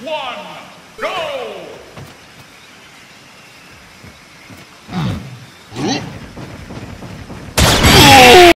one, go!